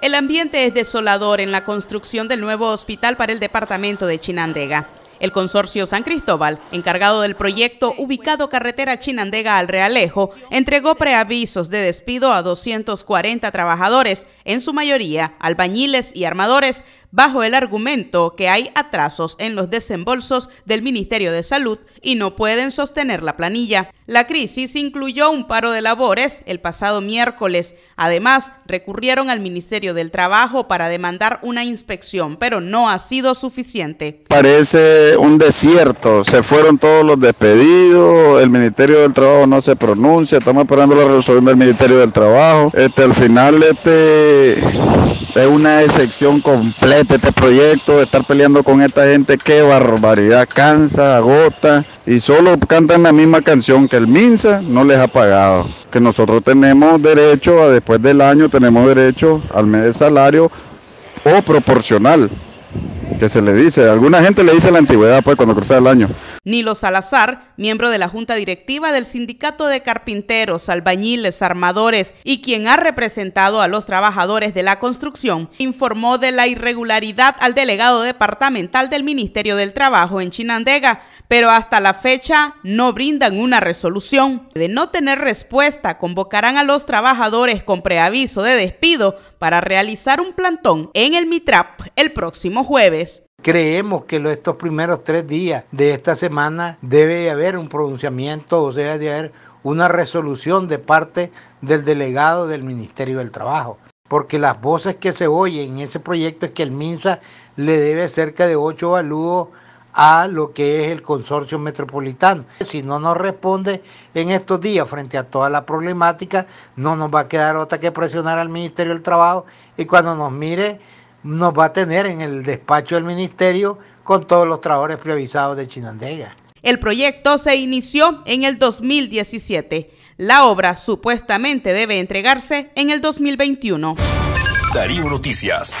El ambiente es desolador en la construcción del nuevo hospital para el departamento de Chinandega. El consorcio San Cristóbal, encargado del proyecto ubicado carretera Chinandega al Realejo, entregó preavisos de despido a 240 trabajadores, en su mayoría albañiles y armadores, bajo el argumento que hay atrasos en los desembolsos del Ministerio de Salud y no pueden sostener la planilla. La crisis incluyó un paro de labores el pasado miércoles. Además, recurrieron al Ministerio del Trabajo para demandar una inspección, pero no ha sido suficiente. Parece un desierto, se fueron todos los despedidos, el Ministerio del Trabajo no se pronuncia, estamos esperando la resolución del Ministerio del Trabajo. Este, al final este es una excepción completa este proyecto, estar peleando con esta gente, qué barbaridad, cansa, agota y solo cantan la misma canción que el MINSA no les ha pagado. Que nosotros tenemos derecho a después del año, tenemos derecho al mes de salario o proporcional que se le dice. Alguna gente le dice la antigüedad pues cuando cruza el año. Nilo Salazar, miembro de la Junta Directiva del Sindicato de Carpinteros, Albañiles, Armadores y quien ha representado a los trabajadores de la construcción, informó de la irregularidad al delegado departamental del Ministerio del Trabajo en Chinandega, pero hasta la fecha no brindan una resolución. De no tener respuesta, convocarán a los trabajadores con preaviso de despido para realizar un plantón en el MITRAP el próximo jueves. Creemos que estos primeros tres días de esta semana debe haber un pronunciamiento, o sea, debe haber una resolución de parte del delegado del Ministerio del Trabajo. Porque las voces que se oyen en ese proyecto es que el MINSA le debe cerca de ocho aludos a lo que es el consorcio metropolitano. Si no nos responde en estos días frente a toda la problemática, no nos va a quedar otra que presionar al Ministerio del Trabajo y cuando nos mire nos va a tener en el despacho del ministerio con todos los trabajadores preavisados de Chinandega. El proyecto se inició en el 2017. La obra supuestamente debe entregarse en el 2021. Darío Noticias.